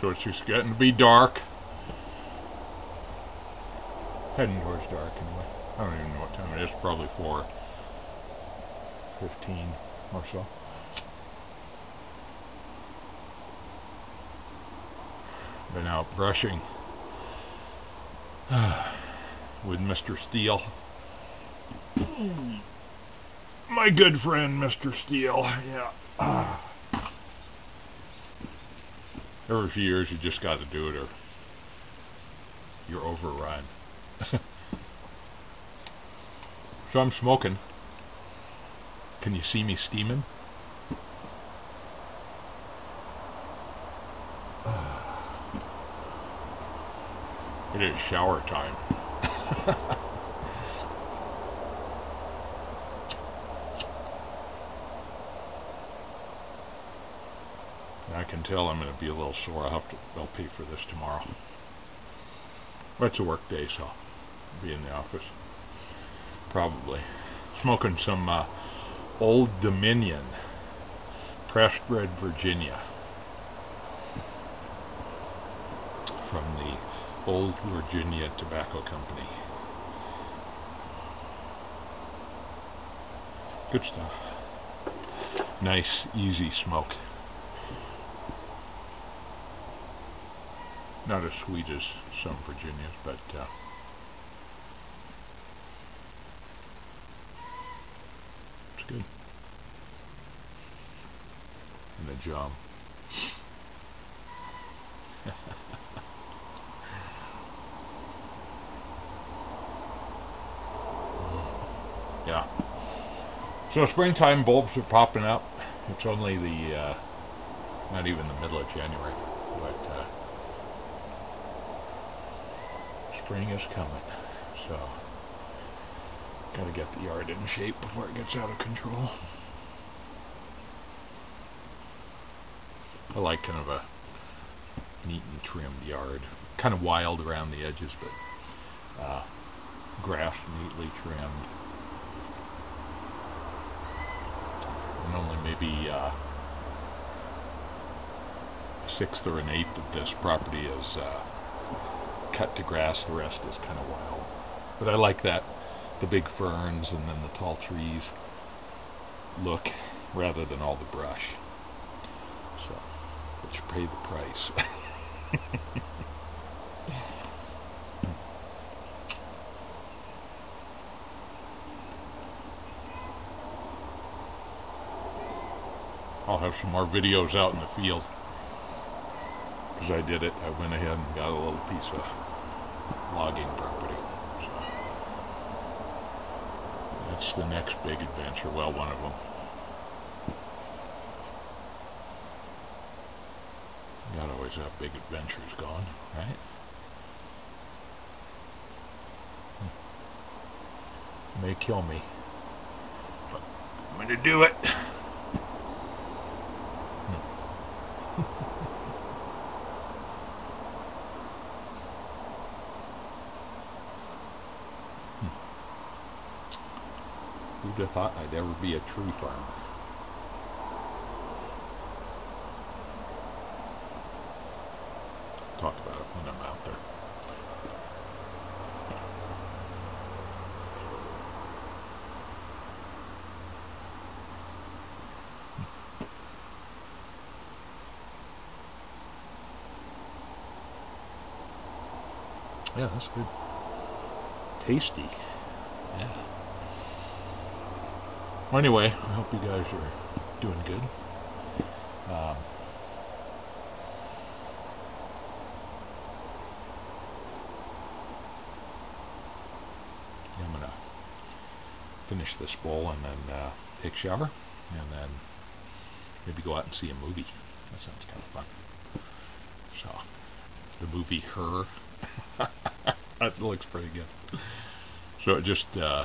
So it's just getting to be dark. Heading towards dark anyway. I don't even know what time it is. Probably 4 15 or so. Been out brushing with Mr. Steele. Hmm. My good friend, Mr. Steele. Yeah. Every few years, you just got to do it, or you're overrun. so I'm smoking. Can you see me steaming? It is shower time. can tell I'm going to be a little sore. I'll have to, pay for this tomorrow. But it's a work day, so I'll be in the office. Probably. Smoking some uh, Old Dominion pressed red Virginia from the Old Virginia Tobacco Company. Good stuff. Nice, easy smoke. Not as sweet as some Virginias, but uh, it's good. And the Jum. yeah. So springtime bulbs are popping up. It's only the, uh, not even the middle of January, but uh, spring is coming. So, gotta get the yard in shape before it gets out of control. I like kind of a neat and trimmed yard. Kind of wild around the edges, but uh, grass neatly trimmed. And only maybe uh, a sixth or an eighth of this property is uh, cut to grass. The rest is kind of wild. But I like that, the big ferns and then the tall trees look rather than all the brush. So, but you pay the price. I'll have some more videos out in the field. Because I did it. I went ahead and got a little piece of logging property. So that's the next big adventure. Well, one of them. Gotta always have big adventures going, right? Hmm. May kill me. But I'm gonna do it. Hmm. Who'd have thought I'd ever be a tree farmer? Talk about it when I'm out there. Yeah, that's good. Tasty. Yeah. Well, anyway, I hope you guys are doing good. Um, I'm gonna finish this bowl and then uh, take a shower, and then maybe go out and see a movie. That sounds kind of fun. So, the movie Her. that looks pretty good. So it just uh,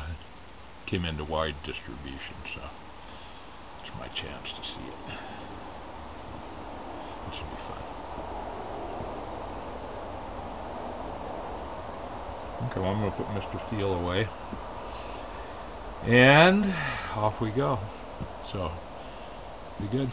came into wide distribution, so it's my chance to see it. It should be fun. Okay, well, I'm going to put Mr. Steele away. And off we go. So, be good.